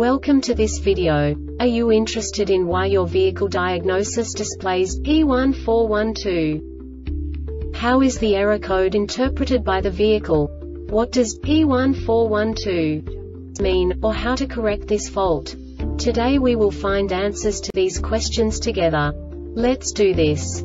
Welcome to this video. Are you interested in why your vehicle diagnosis displays P1412? How is the error code interpreted by the vehicle? What does P1412 mean, or how to correct this fault? Today we will find answers to these questions together. Let's do this.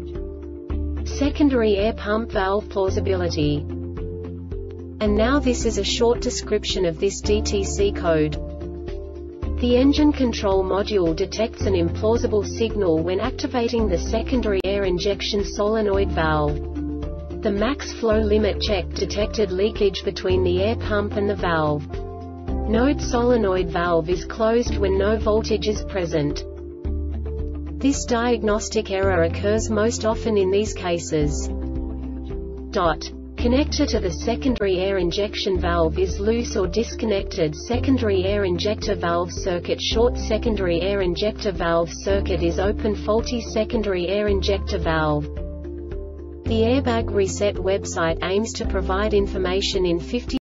Secondary air pump valve plausibility. And now this is a short description of this DTC code. The engine control module detects an implausible signal when activating the secondary air injection solenoid valve. The max flow limit check detected leakage between the air pump and the valve. Node solenoid valve is closed when no voltage is present. This diagnostic error occurs most often in these cases. Dot. Connector to the secondary air injection valve is loose or disconnected secondary air injector valve circuit short secondary air injector valve circuit is open faulty secondary air injector valve. The Airbag Reset website aims to provide information in 50